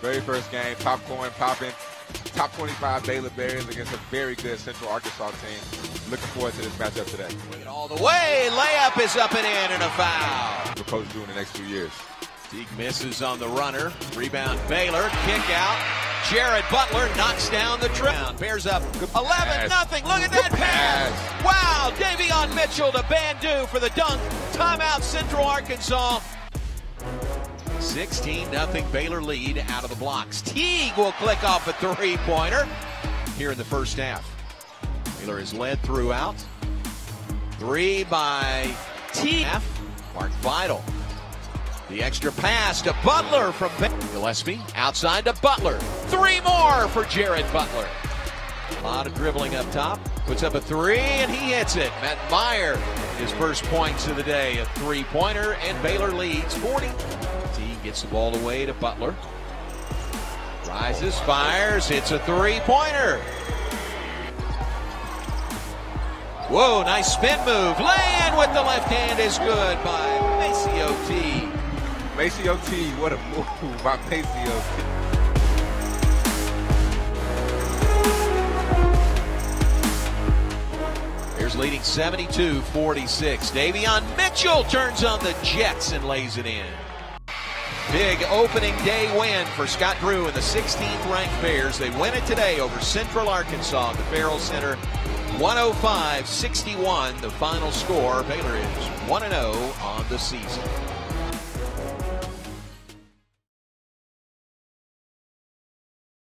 Very first game, popcorn popping. Top 25 Baylor Bears against a very good Central Arkansas team. Looking forward to this matchup today. It all the way. Layup is up and in and a foul. What Coach do in the next few years. Teague misses on the runner. Rebound Baylor. Kick out. Jared Butler knocks down the trip. Bears up 11 nothing. Look at that pass. Wow. Davion Mitchell to Bandoo for the dunk. Timeout Central Arkansas. 16 nothing Baylor lead out of the blocks. Teague will click off a three pointer here in the first half. Baylor is led throughout. Three by Teague. Mark Vital. The extra pass to Butler from Gillespie. Outside to Butler. Three more for Jared Butler. A lot of dribbling up top. Puts up a three and he hits it. Matt Mayer, his first points of the day. A three pointer and Baylor leads 40. T gets the ball away to Butler. Rises, fires, hits a three pointer. Whoa, nice spin move. Land with the left hand is good by MaCio T. MaCio T, what a move by MaCio T. Leading 72 46. Davion Mitchell turns on the Jets and lays it in. Big opening day win for Scott Drew and the 16th ranked Bears. They win it today over Central Arkansas at the Ferrell Center. 105 61, the final score. Baylor is 1 0 on the season.